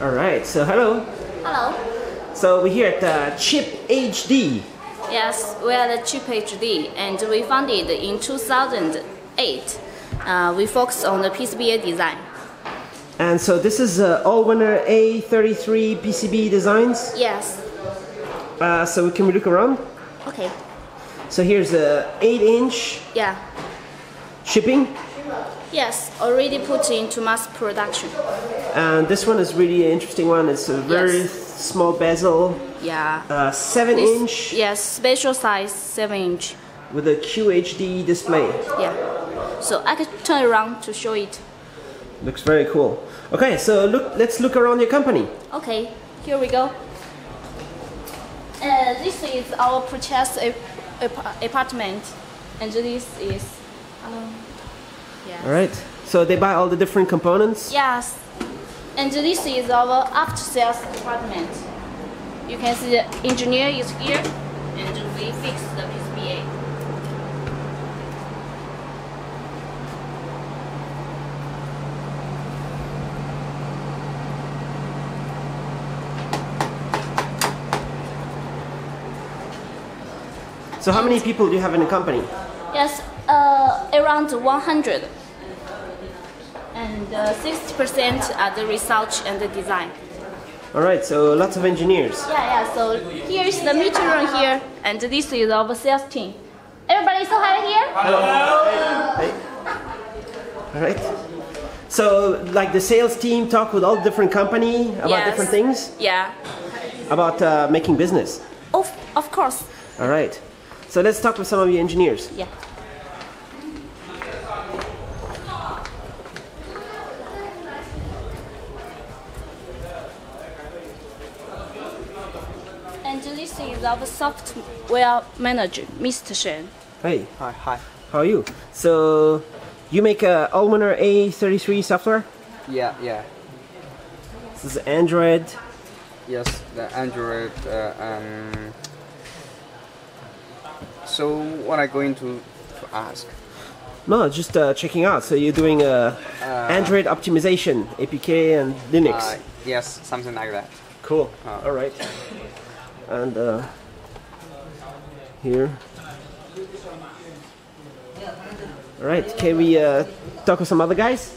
All right, so hello. Hello. So we're here at uh, ChipHD. Yes, we are the ChipHD, and we founded in 2008. Uh, we focus on the PCBA design. And so this is uh, Allwinner A33 PCB designs. Yes. Uh, so can we look around? Okay. So here's a 8 inch Yeah. shipping. Yes, already put into mass production. And this one is really an interesting one. It's a very Yes. small bezel, Yeah. uh, 7 This- inch Yes, special size, 7 inch. with a QHD display. Yeah. So I can turn around to show it. Looks very cool. Okay, so look, let's look around your company. Okay, here we go. Uh, this is our purchase apartment, and this is, um, yes. All right. So they buy all the different components. Yes, and this is our after sales department. You can see the engineer is here, and we fix the PCBA. So how many people do you have in the company? Yes, around 100. And uh, 60% are the research and the design. All right. So lots of engineers. Yeah, yeah. So here is the meeting room here, and this is our sales team. Everybody so happy here? Hello! Hey. All right. So like the sales team talk with all different company about Yes. different things Yeah. about uh, making business. Of of course. All right. So let's talk with some of your engineers. Yeah. And this is our software manager, Mr. Shen. Hey, Hi, hi. how are you? So you make a Allwinner A33 software. Yeah, yeah. This is Android. Yes, the Android. Uh, um, so, what I'm going to, to ask? No, just uh, checking out. So you're doing uh, Android optimization, APK, and Linux. Uh, yes, something like that. Cool. Uh, All right. And uh, here. All right. Can we uh, talk with some other guys?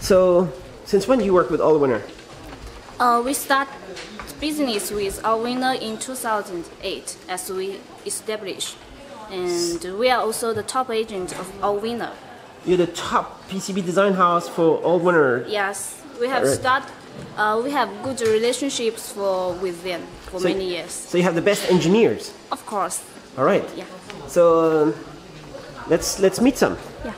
So, since when do you work with Allwinner? Uh, we start business with Allwinner in 2008 as we established. And we are also the top agent of Allwinner. You're the top PCB design house for Allwinner. Yes, we have Alright. start. Uh, we have good relationships for with them for So- many years. So you have the best engineers. Of course. All right. Yeah. So um, let's let's meet some. Yeah.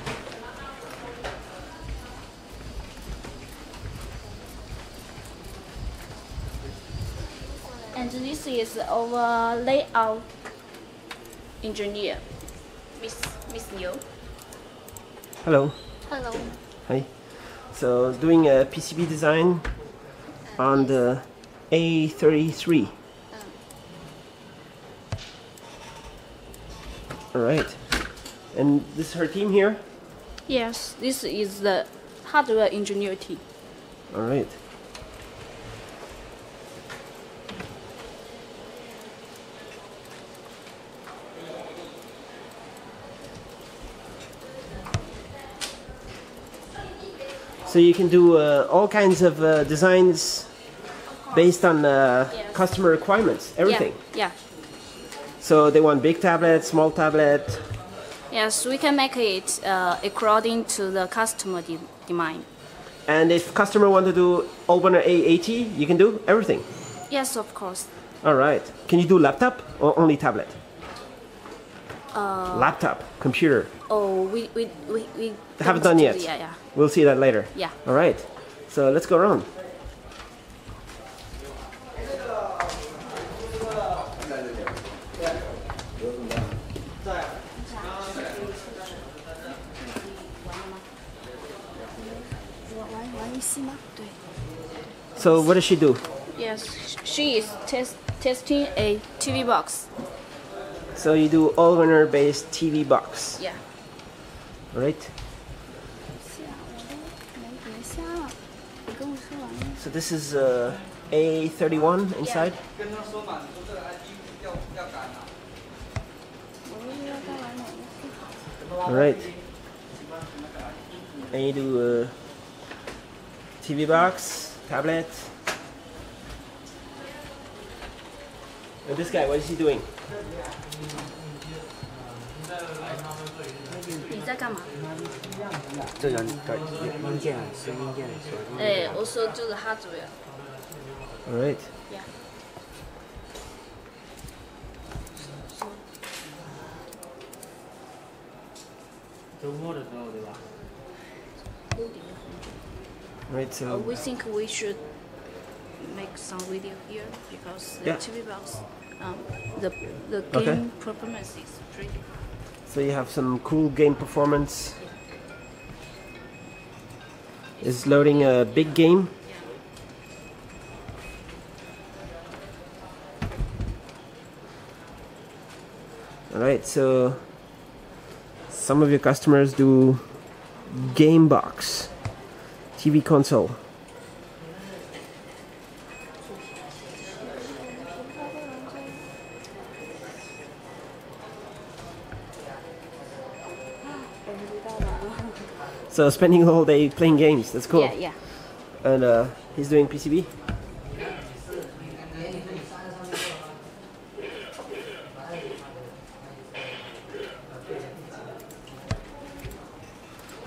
And this is our layout engineer, Miss Miss Liu. Hello. Hello. Hi. So doing a PCB design on the A33. All right. And this is her team here. Yes, this is the hardware engineer team. All right. So you can do uh, all kinds of uh, designs based on uh, Yes. customer requirements, everything. Yeah. So they want big tablet, small tablet. Yes, we can make it uh, according to the customer de- demand. And if customer want to do Allwinner A80, you can do everything. Yes, of course. All right. Can you do laptop or only tablet? Uh, laptop, computer. Oh, we we we, we Haven't done yet. Yeah, yeah. We'll see that later. Yeah. All right. So let's go around. So what does she do? Yes, she is test, testing a TV box. So you do Allwinner based TV box. Yeah. Right? So this is uh, A31 inside. Yeah. All right. And you do uh, TV box, tablet. And this guy, what is he doing? 你在干嘛？这人的硬件是硬件所以哎，also 这个 hardware。 All right. Yeah. Right. Uh, So we think we should make some video here because the Yeah. TV box, um, the the Okay. game performance is pretty. good. so you have some cool game performance. Is loading a big game. All right. So some of your customers do game box, TV console. So spending the whole day playing games. That's cool. Yeah, yeah. And uh, he's doing PCB.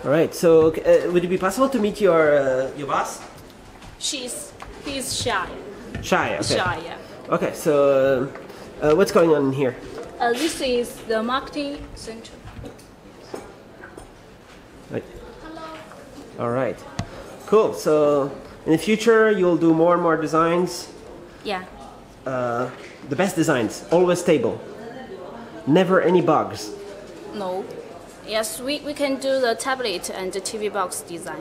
All right. So uh, would it be possible to meet your uh, your boss? She's he's shy. Shy. Okay. Shy, yeah. Okay. So uh, uh, what's going on here? Uh, this is the marketing center. Right. All right. Cool. So in the future, you'll do more and more designs. Yeah. Uh, the best designs, always stable. Never any bugs. No. Yes, we, we can do the tablet and the TV box design.